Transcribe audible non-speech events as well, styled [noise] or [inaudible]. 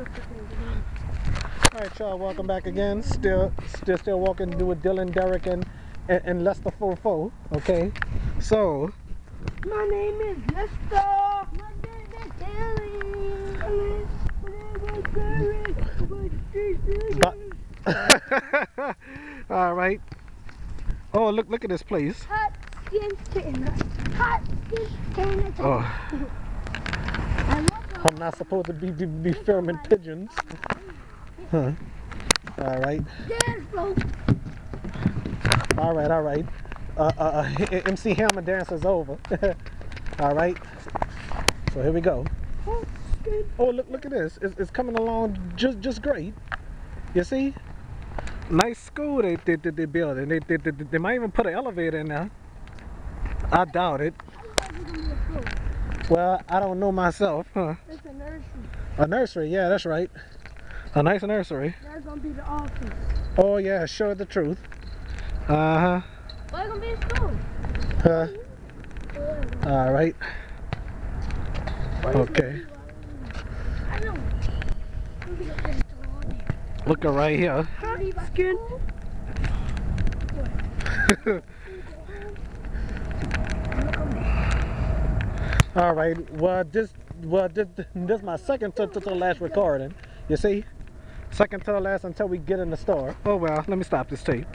All right, y'all. Welcome back again. Still, still, still walking do with Dylan, Derek, and and, and Lester Fofo. Okay. So, My name is Lester. My name is Haley. but, [laughs] all right. Oh, look, look at this place. Hot skin. Hot skin. Oh, I'm not supposed to be be, be filming pigeons. Huh. All right. All right, all right. Uh, uh, uh, MC Hammer dance is over. [laughs] all right. So here we go. Oh, look, look at this. It's, it's coming along just, just great. You see? Nice school they, they, they, they built. And they, they, they, they might even put an elevator in there. I doubt it. Well, I don't know myself. Huh? It's a nursery. A nursery, yeah, that's right. A nice nursery. That's gonna be the office. Oh, yeah, sure the truth. Uh huh. What's gonna be the school? huh. Uh, all right. Okay. Look right here. Skin. [laughs] All right. Well, this well this this is my second to, to, to the last recording. You see, second to the last until we get in the store. Oh well, let me stop this tape.